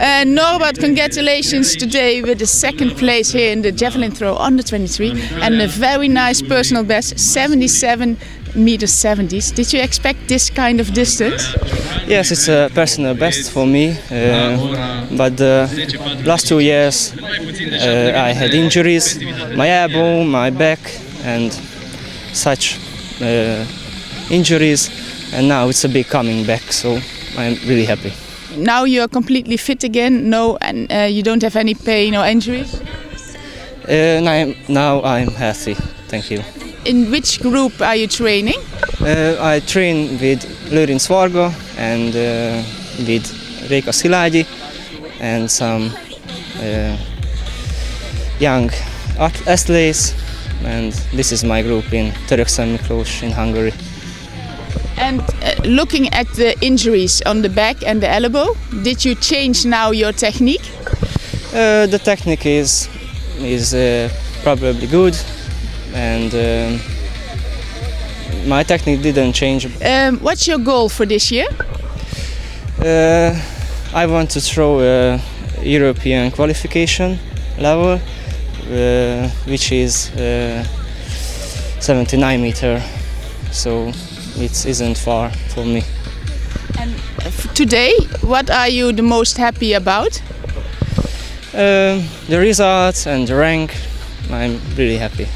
Uh, Norbert, congratulations today with the second place here in the javelin throw under 23 and a very nice personal best, 77 meters 70s. Did you expect this kind of distance? Yes, it's a personal best for me, uh, but the last two years uh, I had injuries, my elbow, my back, and such uh, injuries, and now it's a big coming back, so I'm really happy. Now you are completely fit again, no, and uh, you don't have any pain or injuries? Uh, now, now I'm healthy, thank you. In which group are you training? Uh, I train with Lőrinc Varga and uh, with Réka Szilágyi and some uh, young athletes and this is my group in Törökszentmiklós in Hungary. And uh, looking at the injuries on the back and the elbow, did you change now your technique? Uh, the technique is is uh, probably good and um, my technique didn't change. Um, what's your goal for this year? Uh, I want to throw a European qualification level, uh, which is uh, 79 meter, so it isn't far for me. And today, what are you the most happy about? Um, the results and the rank, I'm really happy.